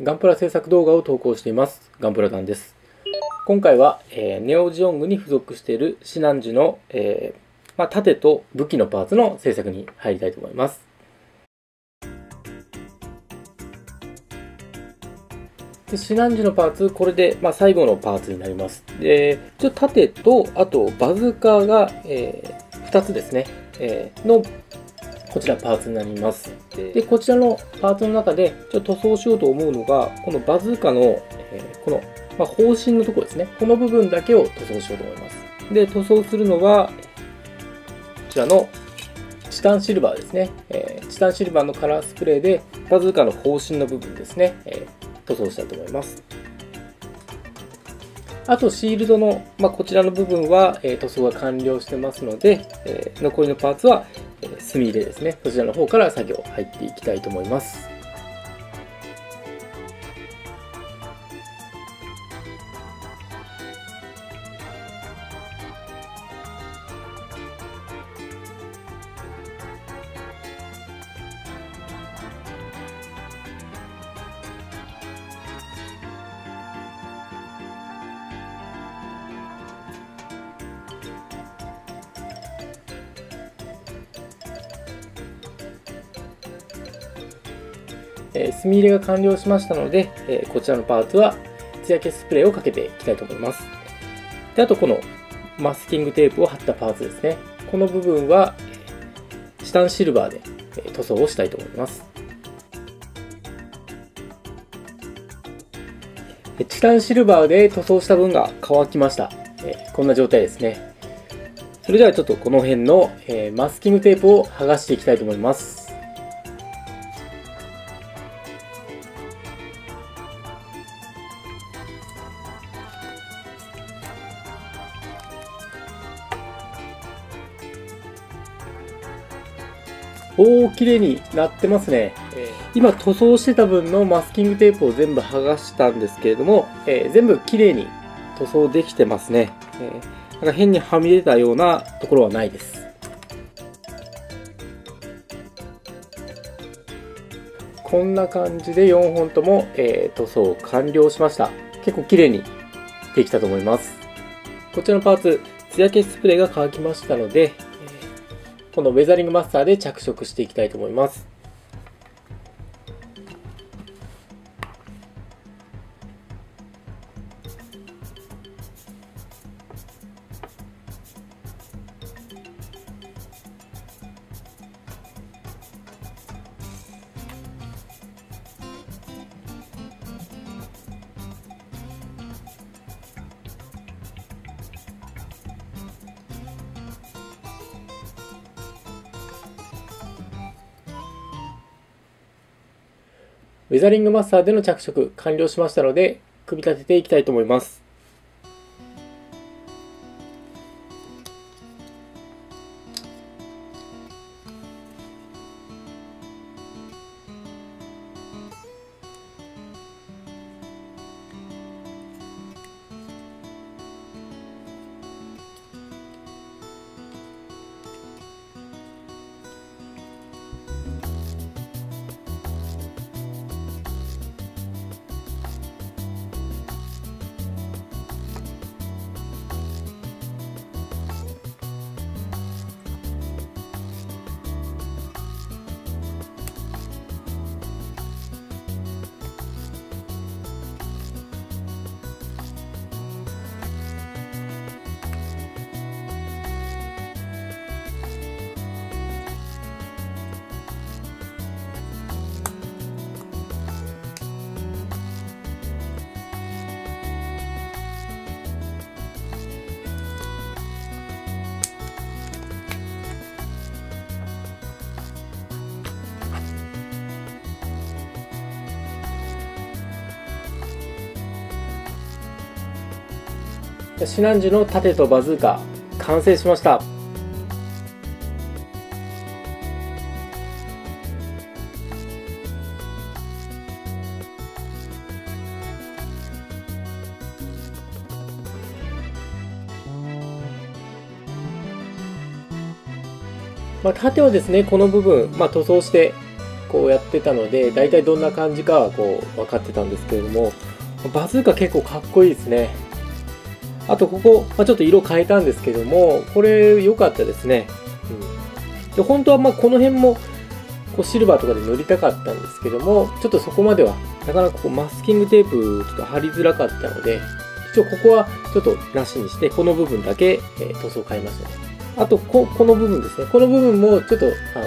ガンプラ制作動画を投稿しています。ガンプラ団です。今回は、えー、ネオジオングに付属しているシナンジュの、えー、まあ、盾と武器のパーツの制作に入りたいと思います。でシナンジュのパーツ、これで、まあ、最後のパーツになります。で、ちょ盾と、あとバズーカーが、えー、2つですね、えー、のこちらパーツになります。で、こちらのパーツの中で、ちょっと塗装しようと思うのが、このバズーカの、えー、この、まあ、方針のところですね。この部分だけを塗装しようと思います。で、塗装するのは、こちらのチタンシルバーですね。えー、チタンシルバーのカラースプレーで、バズーカの方針の部分ですね、えー、塗装したいと思います。あとシールドの、まあ、こちらの部分は、えー、塗装が完了してますので、えー、残りのパーツは、え、墨入れですね。そちらの方から作業入っていきたいと思います。え、墨入れが完了しましたので、え、こちらのパーツは艶消しスプレーをかけていきたいと思います。であとこのマスキングテープを貼ったパーツですね。この部分はチタンシルバーで塗装をしたいと思います。チタンシルバーで塗装した分が乾きました。こんな状態ですね。それではちょっとこの辺のマスキングテープを剥がしていきたいと思います。おお、綺麗になってますね。えー、今塗装してた分のマスキングテープを全部剥がしたんですけれども、えー、全部綺麗に塗装できてますね。えー、なんか変にはみ出たようなところはないです。こんな感じで4本とも、えー、塗装完了しました。結構綺麗にできたと思います。こちらのパーツ、艶消しスプレーが乾きましたので、このウェザリングマスターで着色していきたいと思います。ウェザリングマスターでの着色完了しましたので、組み立てていきたいと思います。シナンジュの盾とバズーカ完成しましたまあ、盾はですねこの部分、まあ、塗装してこうやってたので、大体どんな感じかはこう分かってたんですけれども、バズーカ結構かっこいいですね。あとここ、まあ、ちょっと色変えたんですけども、これ良かったですね。うん、で本当はまこの辺もこうシルバーとかで塗りたかったんですけども、ちょっとそこまではなかなかこうマスキングテープちょっと貼りづらかったので、一応ここはちょっとなしにして、この部分だけ、え、塗装変えました、あとこ、この部分ですね。この部分もちょっと、あの、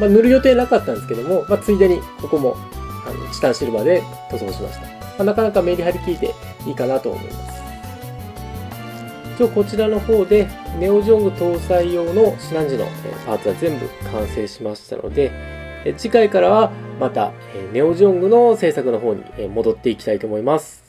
まあ、塗る予定なかったんですけども、まあ、ついでにここも、あの、チタンシルバーで塗装しました。まあ、なかなかメリハリ効いていいかなと思います。一応こちらの方でネオジョング搭載用のシナンジのパーツは全部完成しましたので次回からはまたネオジョングの制作の方に戻っていきたいと思います。